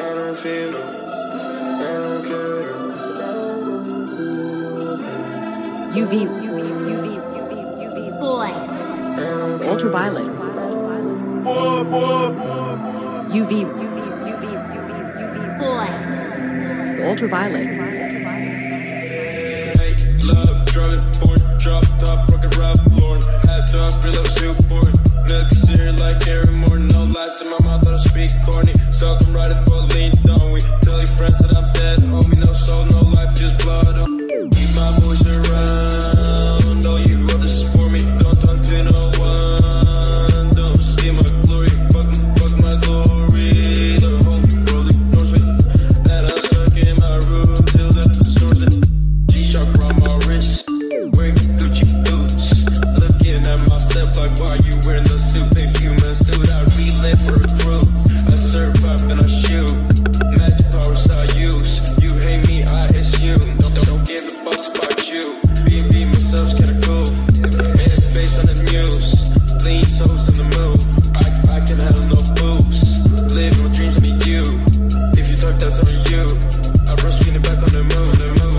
Tarantino. I don't care. UV, Boy. ultraviolet, Boy, boy, UV, Boy. ultraviolet, Hey, love, driving, born, drop top, rockin' Ralph Lauren. Hat top, real love, super boring. Milk cereal like Harry Morton. No lies in my mouth, I don't speak corny. Stalk 'em right at move. I, I can handle no boost. Live my dreams, I need you. If you talk, that's on you. I rush, bring back on the move, the move.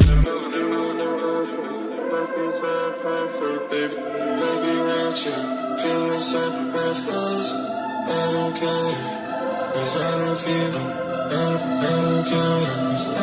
Baby, breathless. I don't care, cause I don't feel it. I don't, I don't care, cause I